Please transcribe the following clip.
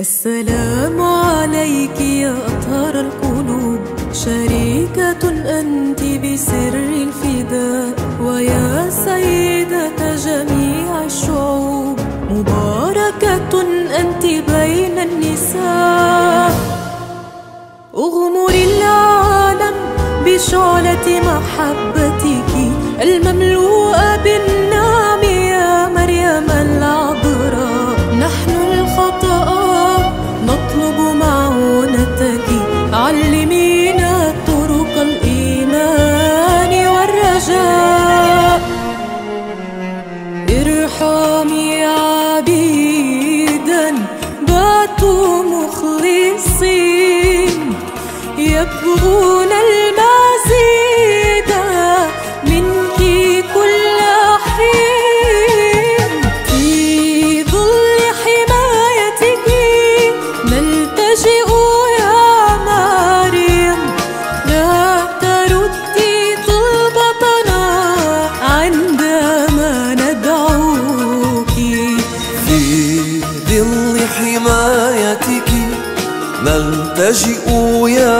السلام عليك يا أطهر القلوب. شريكة أنت بسر الفداء ويا سيدة جميع الشعوب. مباركة أنت بين النساء. أغمر العالم بشعلة محبتك. المملوءة ارحمي عبيدا باتوا مخلصين. يبغون المال حمايتك نلتجئ يا